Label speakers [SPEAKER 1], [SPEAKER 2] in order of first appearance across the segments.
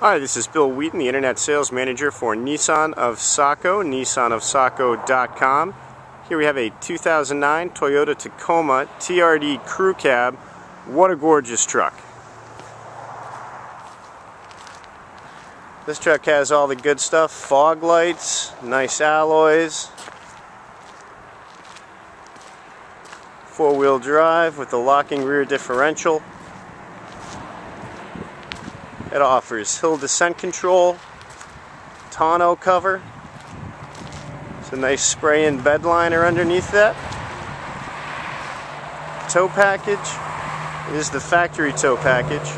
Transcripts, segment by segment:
[SPEAKER 1] Hi, this is Bill Wheaton, the Internet Sales Manager for Nissan of Saco, nissanofsaco.com. Here we have a 2009 Toyota Tacoma TRD Crew Cab. What a gorgeous truck. This truck has all the good stuff, fog lights, nice alloys, four-wheel drive with the locking rear differential. It offers hill descent control, tonneau cover. It's a nice spray-in bed liner underneath that. Tow package. It is the factory tow package.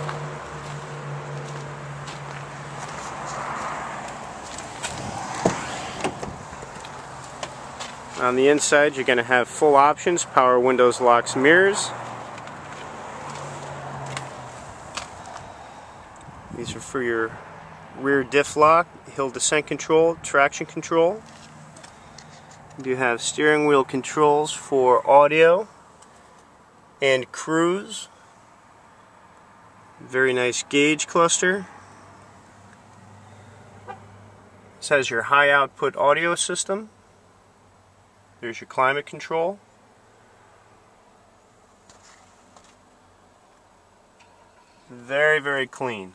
[SPEAKER 1] On the inside you're going to have full options, power windows, locks, mirrors. These are for your rear diff lock, hill descent control, traction control. You have steering wheel controls for audio and cruise. Very nice gauge cluster. This has your high output audio system. There's your climate control. Very, very clean.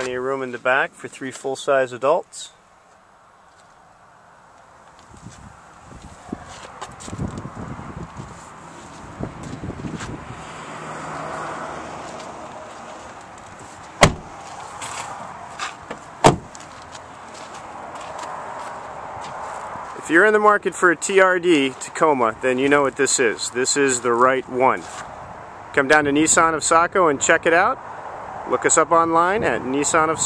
[SPEAKER 1] Plenty of room in the back for three full-size adults. If you're in the market for a TRD Tacoma, then you know what this is. This is the right one. Come down to Nissan of Saco and check it out. Look us up online at Nissan of.